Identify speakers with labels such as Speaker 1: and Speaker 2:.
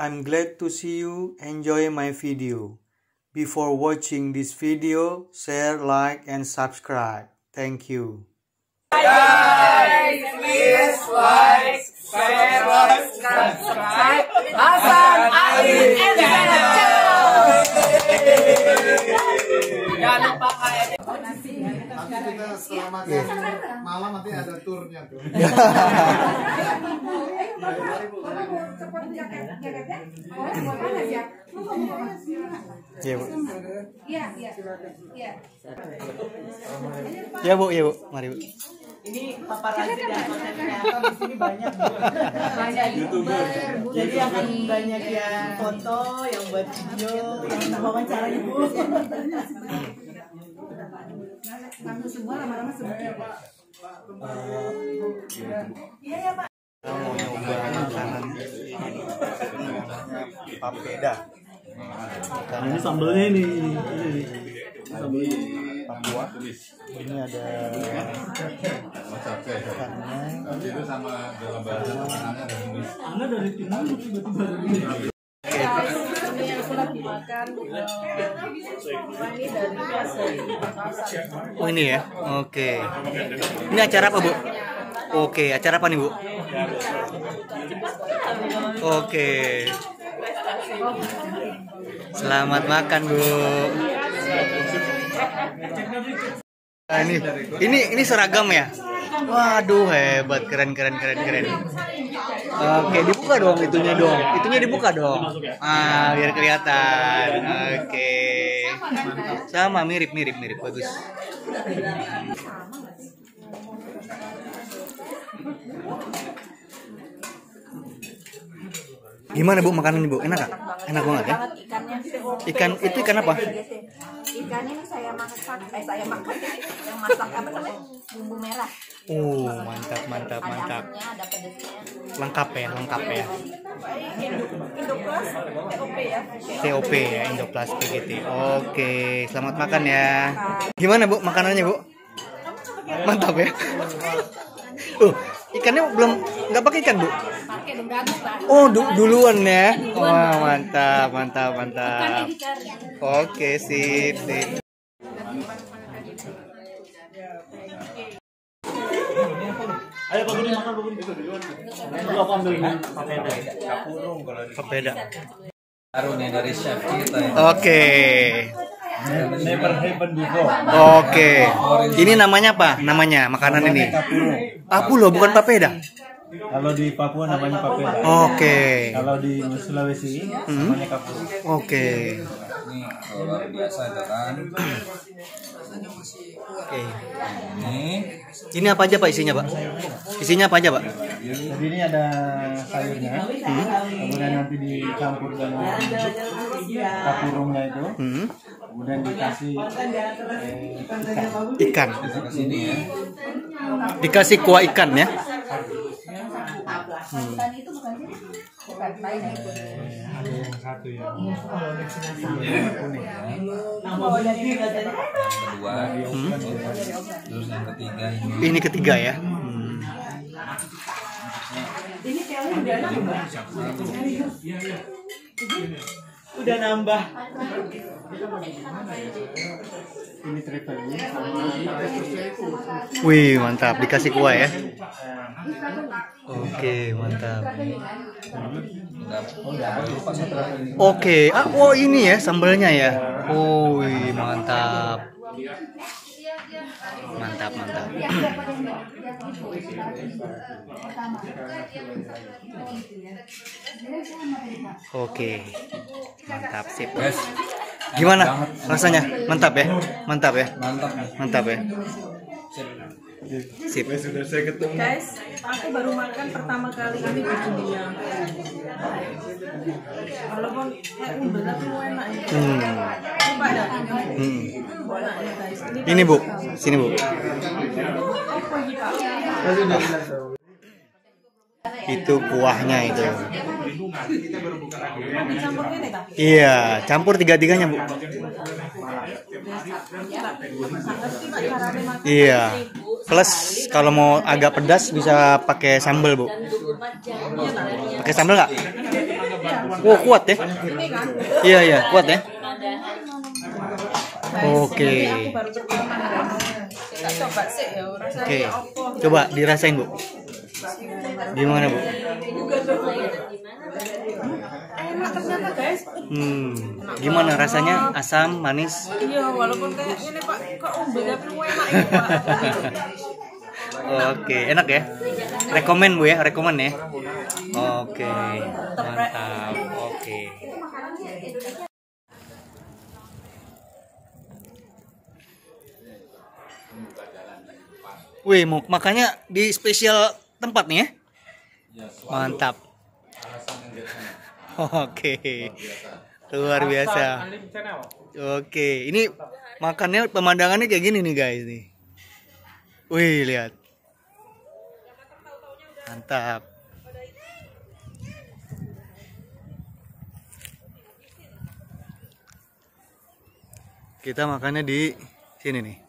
Speaker 1: I'm glad to see you enjoy my video. Before watching this video, share, like, and subscribe. Thank you.
Speaker 2: Hasan
Speaker 3: malam nanti ada turnya tuh
Speaker 1: Ya bu.
Speaker 4: Iya, iya. Iya.
Speaker 1: Ya bu, ya bu. Mari bu.
Speaker 2: Ini paparazzi dan konten kreator di sini banyak Bu. banyak youtuber jadi akan banyak yang foto yang buat video yang tak wawancara ibu
Speaker 4: Langsung semua lama-lama semua.
Speaker 1: Mau nyoba makanan. Papeda.
Speaker 5: ini sambelnya ini ini ini sambelnya.
Speaker 1: Papua. Ini ada ikannya.
Speaker 6: itu sama dalam bahasa
Speaker 5: anda dari timur tiba-tiba dari ini
Speaker 1: Oh ini ya. Oke. Ini acara apa bu? Oke, acara apa nih bu? Oke. Selamat makan bu. Nah, ini ini ini seragam ya? Waduh hebat keren keren keren keren. Oke dibuka dong itunya dong. Itunya dibuka dong. Ah biar kelihatan. Oke. Sama mirip mirip mirip bagus. Gimana bu makanan bu? Enak gak? Enak banget ya? Ikan itu ikan apa?
Speaker 4: Ikannya ini saya masak, eh saya makan yang masak apa namanya? Bumbu merah.
Speaker 1: Oh mantap mantap
Speaker 4: Ada
Speaker 1: mantap.
Speaker 4: asamnya, ada pedasnya.
Speaker 1: Lengkap ya lengkap ya.
Speaker 4: Indoplas, TOP ya.
Speaker 1: TOP ya Indoplas PGT. Oke, selamat makan ya. Gimana Bu makanannya Bu? Mantap ya. Uh, ikannya belum nggak pakai ikan Bu?
Speaker 4: Pakai dong gabus pak.
Speaker 1: Oh du- duluan ya. Wah mantap mantap mantap. Oke sip sip.
Speaker 5: ayo Pak Budi makan Pak Budi Lu aku ambil ini papeda
Speaker 1: Papeda.
Speaker 6: Arun yang dari chef kita ya.
Speaker 1: Oke.
Speaker 5: Never happen before
Speaker 1: Oke. Ini namanya apa? Namanya makanan ini. Apu loh, bukan papeda.
Speaker 5: kalau di Papua namanya papeda
Speaker 1: Oke.
Speaker 5: kalau di Sulawesi namanya kapuru
Speaker 1: Oke.
Speaker 6: Ini kalau luar biasa itu kan.
Speaker 1: Oke.
Speaker 6: Ini
Speaker 1: Ini apa aja Pak isinya Pak? Isinya apa aja Pak?
Speaker 5: jadi ini ada sayurnya kemudian nanti dicampur dengan kapurungnya itu
Speaker 1: Hmm.
Speaker 5: Kemudian dikasih eh,
Speaker 1: Ikan.
Speaker 6: ya.
Speaker 1: Dikasih kuah ikan ya.
Speaker 4: Dan itu bukan sih? Bukan lain ya.
Speaker 6: Yang kedua, terus yang ketiga ini.
Speaker 1: Ini ketiga ya. Hmm.
Speaker 2: udah nambah
Speaker 5: ini triple ini
Speaker 1: Wih mantap dikasih kuah ya. Oke mantap.
Speaker 6: Udah.
Speaker 1: Oke, ah oh ini ya sambalnya ya. Oh wih, mantap. Mantap mantap. Oke, mantap sip.
Speaker 6: Guys,
Speaker 1: Gimana rasanya? Mantap ya? Mantap ya?
Speaker 6: mantap nih.
Speaker 1: Mantap ya? Sip.
Speaker 2: guys aku baru makan pertama kali ini di dunia walaupun eh udah tuh enak ya
Speaker 1: Hmm.
Speaker 2: coba dah
Speaker 1: Hmm.
Speaker 2: enak ya guys ini
Speaker 1: Ini bu, sini bu. Itu kuahnya itu. Iya, campur tiga-tiganya bu. Iya. Plus kalau mau agak pedas bisa pakai sambal bu. Pakai sambal nggak? Oh kuat ya? Iya iya kuat ya. Oke.
Speaker 4: rasanya
Speaker 1: Oke.
Speaker 4: apa
Speaker 1: Coba dirasain bu. Gimana bu?
Speaker 4: enak ternyata guys
Speaker 1: Hmm. Gimana rasanya? Asam, manis?
Speaker 4: iya walaupun kayak ini pak kok umbi tapi enak ya pak
Speaker 1: Oke, enak ya? Rekomen bu ya, rekomen ya? Oke, mantap. Oke. Wih, makanya di spesial tempat nih ya? Mantap. Oke, luar biasa. Oke, ini makannya pemandangannya kayak gini nih guys nih. Wih, lihat. Mantap. Kita makannya di sini nih.